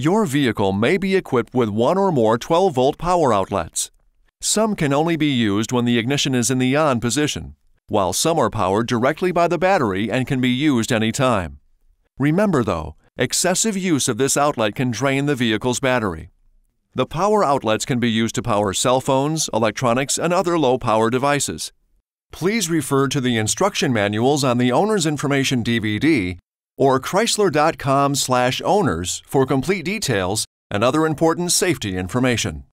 Your vehicle may be equipped with one or more 12 volt power outlets. Some can only be used when the ignition is in the on position, while some are powered directly by the battery and can be used anytime. Remember though, excessive use of this outlet can drain the vehicle's battery. The power outlets can be used to power cell phones, electronics, and other low power devices. Please refer to the instruction manuals on the Owner's Information DVD or chrysler.com/owners for complete details and other important safety information.